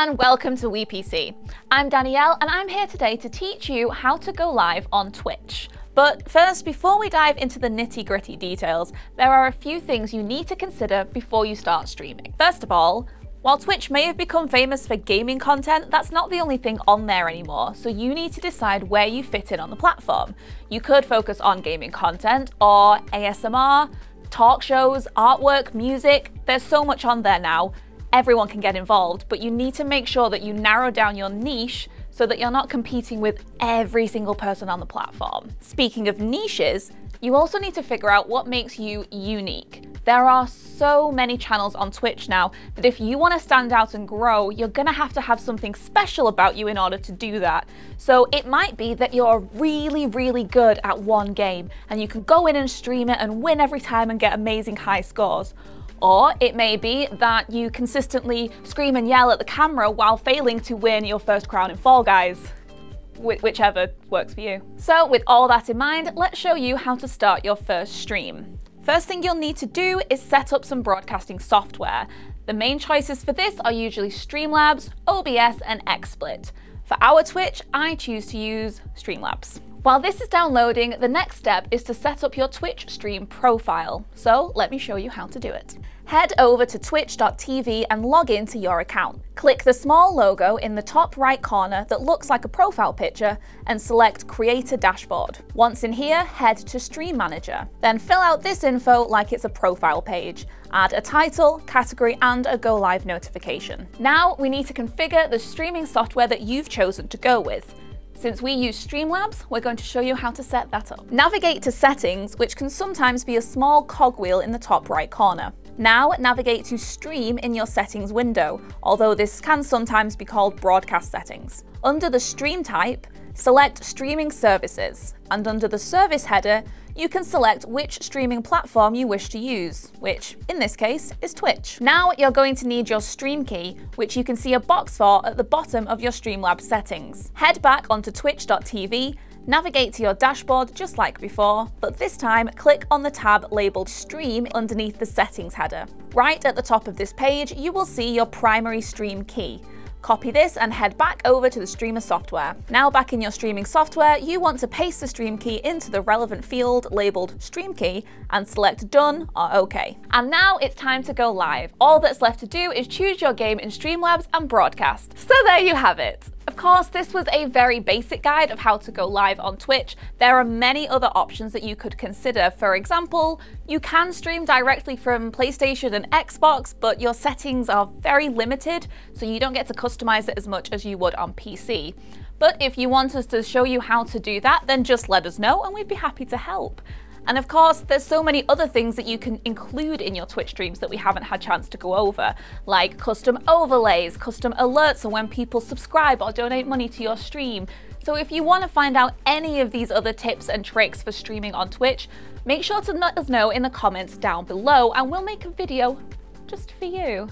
and welcome to WePC. I'm Danielle and I'm here today to teach you how to go live on Twitch. But first, before we dive into the nitty gritty details, there are a few things you need to consider before you start streaming. First of all, while Twitch may have become famous for gaming content, that's not the only thing on there anymore, so you need to decide where you fit in on the platform. You could focus on gaming content or ASMR, talk shows, artwork, music, there's so much on there now, everyone can get involved, but you need to make sure that you narrow down your niche so that you're not competing with every single person on the platform. Speaking of niches, you also need to figure out what makes you unique. There are so many channels on Twitch now that if you want to stand out and grow, you're going to have to have something special about you in order to do that. So it might be that you're really, really good at one game and you can go in and stream it and win every time and get amazing high scores. Or it may be that you consistently scream and yell at the camera while failing to win your first crown in Fall Guys. Wh whichever works for you. So with all that in mind, let's show you how to start your first stream. First thing you'll need to do is set up some broadcasting software. The main choices for this are usually Streamlabs, OBS and XSplit. For our Twitch, I choose to use Streamlabs. While this is downloading, the next step is to set up your Twitch stream profile. So let me show you how to do it. Head over to twitch.tv and log in to your account. Click the small logo in the top right corner that looks like a profile picture and select Create a Dashboard. Once in here, head to Stream Manager. Then fill out this info like it's a profile page. Add a title, category and a go live notification. Now we need to configure the streaming software that you've chosen to go with. Since we use Streamlabs, we're going to show you how to set that up. Navigate to Settings, which can sometimes be a small cogwheel in the top right corner. Now navigate to Stream in your settings window, although this can sometimes be called Broadcast Settings. Under the Stream type, select Streaming Services, and under the Service header, you can select which streaming platform you wish to use, which in this case is Twitch. Now you're going to need your stream key, which you can see a box for at the bottom of your Streamlabs settings. Head back onto twitch.tv Navigate to your dashboard just like before, but this time click on the tab labelled Stream underneath the Settings header. Right at the top of this page, you will see your primary stream key. Copy this and head back over to the streamer software. Now back in your streaming software, you want to paste the stream key into the relevant field labelled stream key and select done or OK. And now it's time to go live. All that's left to do is choose your game in Streamlabs and broadcast. So there you have it. Course, this was a very basic guide of how to go live on Twitch. There are many other options that you could consider. For example, you can stream directly from PlayStation and Xbox, but your settings are very limited, so you don't get to customize it as much as you would on PC. But if you want us to show you how to do that, then just let us know and we'd be happy to help. And of course, there's so many other things that you can include in your Twitch streams that we haven't had chance to go over, like custom overlays, custom alerts and when people subscribe or donate money to your stream. So if you want to find out any of these other tips and tricks for streaming on Twitch, make sure to let us know in the comments down below and we'll make a video just for you.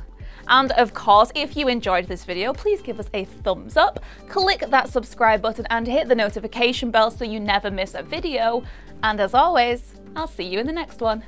And of course, if you enjoyed this video, please give us a thumbs up, click that subscribe button and hit the notification bell so you never miss a video. And as always, I'll see you in the next one.